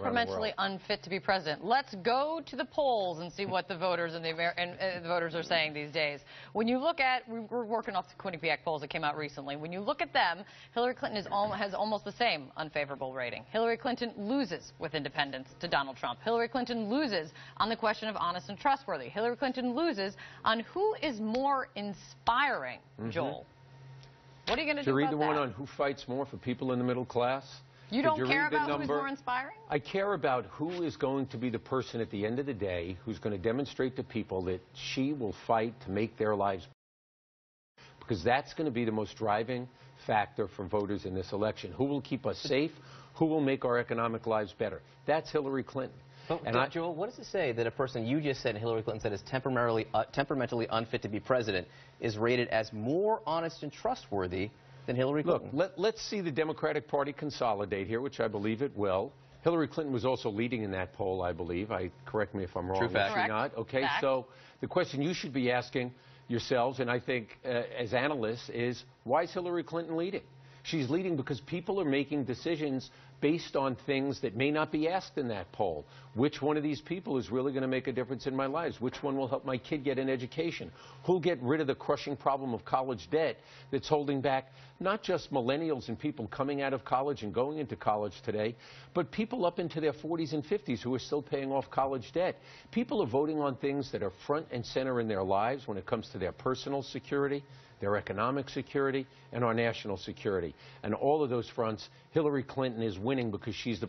temperamentally unfit to be president. Let's go to the polls and see what the voters and the, Amer- and, uh, the voters are saying these days. When you look at, we- we're working off the Quinnipiac polls that came out recently. When you look at them, Hillary Clinton is al- has almost the same unfavorable rating. Hillary Clinton loses with independents to Donald Trump. Hillary Clinton loses on the question of honest and trustworthy. Hillary Clinton loses on who is more inspiring. Joel, what are you going to do To read the one that? on who fights more for people in the middle class? You don't you care read the about who's number? more inspiring? I care about who is going to be the person at the end of the day who's going to demonstrate to people that she will fight to make their lives because that's going to be the most driving factor for voters in this election. Who will keep us safe? Who will make our economic lives better? That's Hillary Clinton. But, And I- Joel, what does it say that a person you just said Hillary Clinton said is temperamentally, uh, temperamentally unfit to be president is rated as more honest and trustworthy than Hillary Look, Clinton? let, let's see the Democratic Party consolidate here, which I believe it will. Hillary Clinton was also leading in that poll, I believe. I correct me if I'm wrong. True was fact. she Correct. not? Okay, Fact. so the question you should be asking yourselves, and I think uh, as analysts, is why is Hillary Clinton leading? She's leading because people are making decisions based on things that may not be asked in that poll. Which one of these people is really going to make a difference in my lives? Which one will help my kid get an education? Who'll get rid of the crushing problem of college debt that's holding back not just millennials and people coming out of college and going into college today, but people up into their 40s and 50s who are still paying off college debt. People are voting on things that are front and center in their lives when it comes to their personal security, their economic security, and our national security. And all of those fronts, Hillary Clinton is winning because she's the